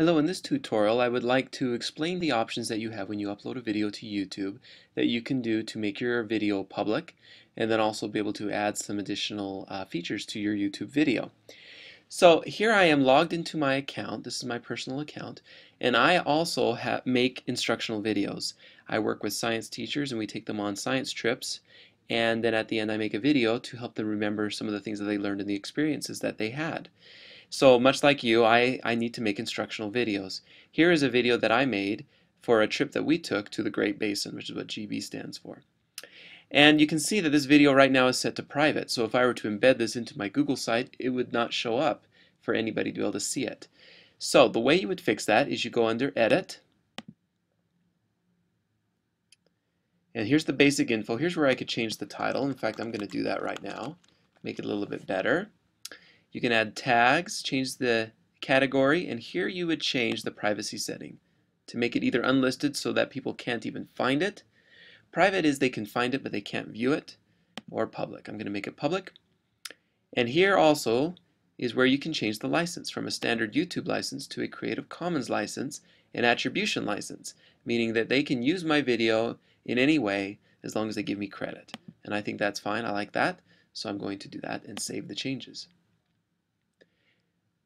Hello, in this tutorial I would like to explain the options that you have when you upload a video to YouTube that you can do to make your video public and then also be able to add some additional uh, features to your YouTube video. So here I am logged into my account, this is my personal account, and I also make instructional videos. I work with science teachers and we take them on science trips and then at the end I make a video to help them remember some of the things that they learned and the experiences that they had. So much like you, I, I need to make instructional videos. Here is a video that I made for a trip that we took to the Great Basin, which is what GB stands for. And you can see that this video right now is set to private, so if I were to embed this into my Google site, it would not show up for anybody to be able to see it. So the way you would fix that is you go under Edit, and here's the basic info. Here's where I could change the title. In fact, I'm going to do that right now, make it a little bit better. You can add tags, change the category, and here you would change the privacy setting to make it either unlisted so that people can't even find it. Private is they can find it but they can't view it, or public. I'm going to make it public. And here also is where you can change the license from a standard YouTube license to a Creative Commons license and attribution license, meaning that they can use my video in any way as long as they give me credit. And I think that's fine. I like that. So I'm going to do that and save the changes.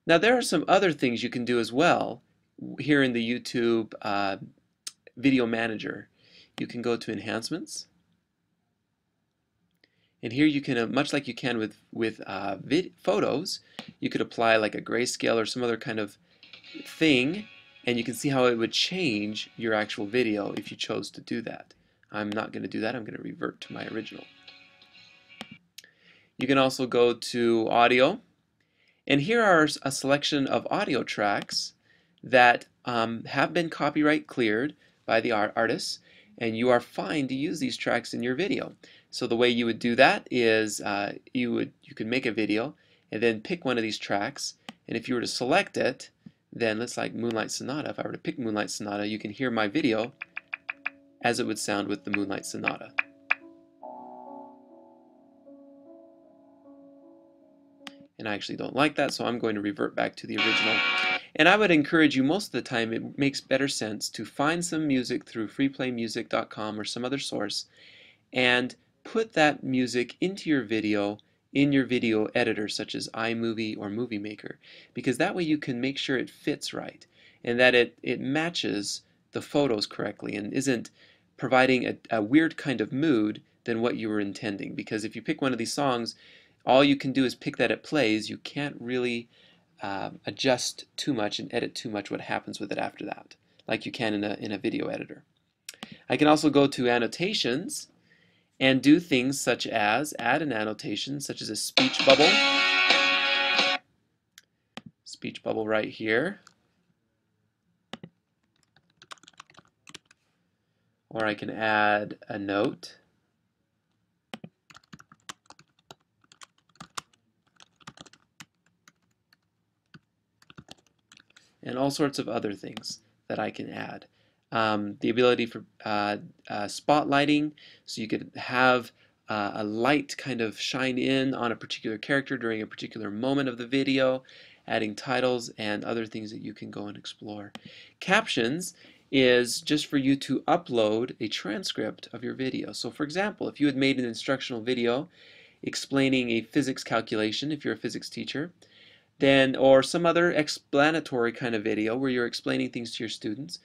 Now there are some other things you can do as well here in the YouTube uh, Video Manager. You can go to Enhancements and here you can, uh, much like you can with, with uh, photos, you could apply like a grayscale or some other kind of thing and you can see how it would change your actual video if you chose to do that. I'm not going to do that. I'm going to revert to my original. You can also go to audio and here are a selection of audio tracks that um, have been copyright cleared by the art artists and you are fine to use these tracks in your video. So the way you would do that is uh, you would you could make a video and then pick one of these tracks and if you were to select it then let's like Moonlight Sonata if I were to pick Moonlight Sonata you can hear my video as it would sound with the Moonlight Sonata. And I actually don't like that so I'm going to revert back to the original. And I would encourage you most of the time it makes better sense to find some music through freeplaymusic.com or some other source and put that music into your video in your video editor such as iMovie or Movie Maker because that way you can make sure it fits right and that it, it matches the photos correctly and isn't providing a, a weird kind of mood than what you were intending. Because if you pick one of these songs all you can do is pick that it plays. You can't really uh, adjust too much and edit too much what happens with it after that, like you can in a, in a video editor. I can also go to annotations and do things such as add an annotation such as a speech bubble. Speech bubble right here. Or I can add a note. And all sorts of other things that I can add. Um, the ability for uh, uh, spotlighting, so you could have uh, a light kind of shine in on a particular character during a particular moment of the video, adding titles and other things that you can go and explore. Captions is just for you to upload a transcript of your video. So for example, if you had made an instructional video explaining a physics calculation, if you're a physics teacher, then or some other explanatory kind of video where you're explaining things to your students.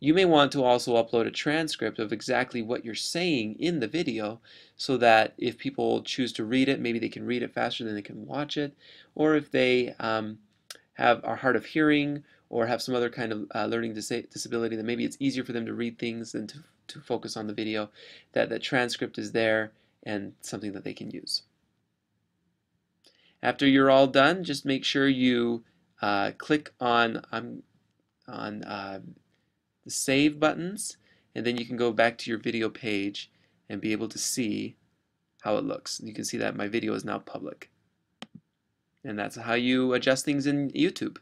You may want to also upload a transcript of exactly what you're saying in the video so that if people choose to read it, maybe they can read it faster than they can watch it, or if they um, have are hard of hearing or have some other kind of uh, learning dis disability, that maybe it's easier for them to read things than to, to focus on the video, that the transcript is there and something that they can use. After you're all done, just make sure you uh, click on, um, on uh, the save buttons and then you can go back to your video page and be able to see how it looks. You can see that my video is now public. And that's how you adjust things in YouTube.